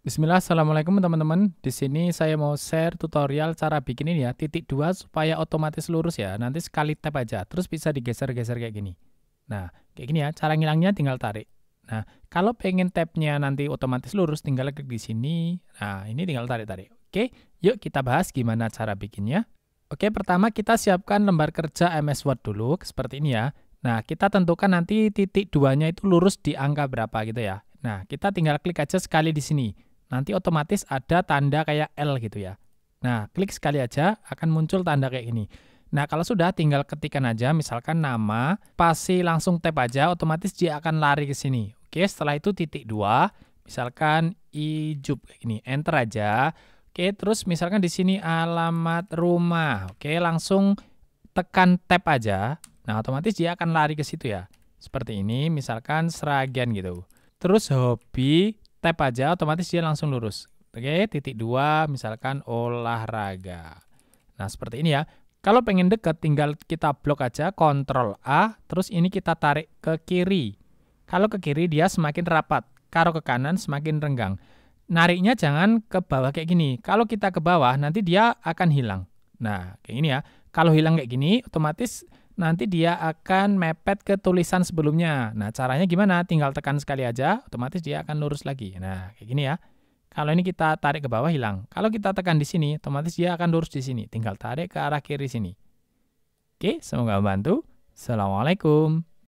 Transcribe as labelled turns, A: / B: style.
A: Bismillah, Assalamualaikum teman-teman. Di sini saya mau share tutorial cara bikin ini ya, titik dua supaya otomatis lurus ya. Nanti sekali tap aja, terus bisa digeser-geser kayak gini. Nah, kayak gini ya, cara ngilangnya tinggal tarik. Nah, kalau pengen tabnya nanti otomatis lurus, tinggal klik di sini. Nah, ini tinggal tarik-tarik. Oke, yuk kita bahas gimana cara bikinnya. Oke, pertama kita siapkan lembar kerja MS Word dulu, seperti ini ya. Nah, kita tentukan nanti titik duanya itu lurus di angka berapa gitu ya. Nah, kita tinggal klik aja sekali di sini nanti otomatis ada tanda kayak L gitu ya. Nah, klik sekali aja akan muncul tanda kayak gini. Nah, kalau sudah tinggal ketikkan aja misalkan nama, pasti langsung tap aja otomatis dia akan lari ke sini. Oke, setelah itu titik dua, misalkan ijub gini, enter aja. Oke, terus misalkan di sini alamat rumah. Oke, langsung tekan tap aja. Nah, otomatis dia akan lari ke situ ya. Seperti ini, misalkan Seragian gitu. Terus hobi, tap aja otomatis dia langsung lurus. Oke, titik dua misalkan olahraga. Nah, seperti ini ya. Kalau pengen deket tinggal kita blok aja Ctrl A, terus ini kita tarik ke kiri. Kalau ke kiri dia semakin rapat, kalau ke kanan semakin renggang. Nariknya jangan ke bawah kayak gini. Kalau kita ke bawah nanti dia akan hilang. Nah, kayak gini ya. Kalau hilang kayak gini otomatis nanti dia akan mepet ke tulisan sebelumnya. Nah, caranya gimana? Tinggal tekan sekali aja, otomatis dia akan lurus lagi. Nah, kayak gini ya. Kalau ini kita tarik ke bawah hilang. Kalau kita tekan di sini, otomatis dia akan lurus di sini. Tinggal tarik ke arah kiri sini. Oke, semoga membantu. Assalamualaikum.